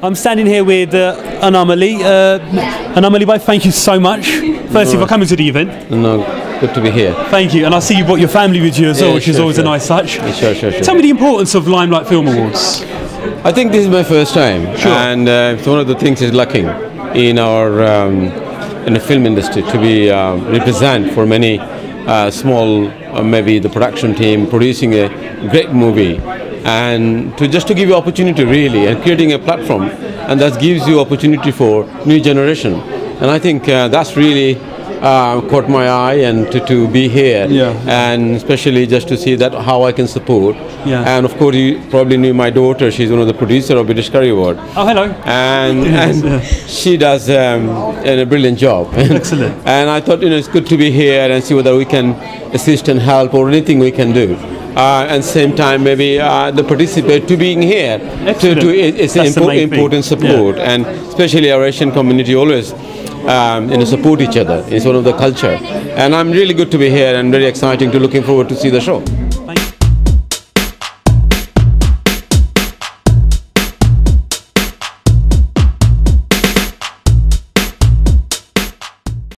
I'm standing here with uh, Enam Ali. Uh, bhai, thank you so much. Firstly, for coming to the event. No, good to be here. Thank you. And I see you brought your family with you as well, Yeah, which is sure, always a nice touch. Sure, sure, sure. Tell me the importance of Limelight Film Awards. I think this is my first time, Sure. and uh, it's one of the things is lacking in our um, in the film industry to be uh, represent for many uh, small, uh, maybe the production team producing a great movie, and to just to give you opportunity really and creating a platform, and that gives you opportunity for new generation, and I think uh, that's really. Uh, caught my eye and to, to be here Yeah. and especially just to see that how I can support Yeah. and of course you probably knew my daughter she's one of the producer of British Curry Award Oh, hello. and, Yes, and she does um, a brilliant job Excellent. and I thought you know it's good to be here and see whether we can assist and help or anything we can do uh, and same time maybe uh, the participate to being here to, Excellent. to it- it's an That's impo- important support and especially our Asian community always um, you know, support each other. It's one of the culture, and I'm really good to be here and very exciting to looking forward to see the show.